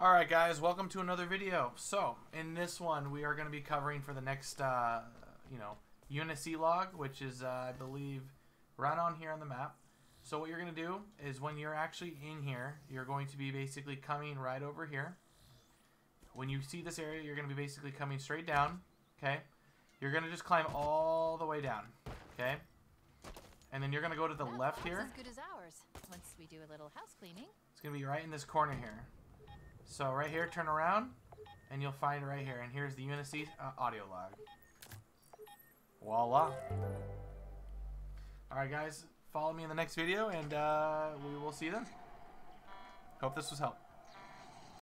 Alright guys, welcome to another video. So, in this one, we are going to be covering for the next, uh, you know, UNSC log, which is, uh, I believe, right on here on the map. So what you're going to do is when you're actually in here, you're going to be basically coming right over here. When you see this area, you're going to be basically coming straight down, okay? You're going to just climb all the way down, okay? And then you're going to go to the That left here. as good as ours. Once we do a little house cleaning. It's going to be right in this corner here. So right here, turn around, and you'll find it right here. And here's the UNSC uh, audio log. Voila. Alright guys, follow me in the next video, and uh, we will see you then. Hope this was helpful.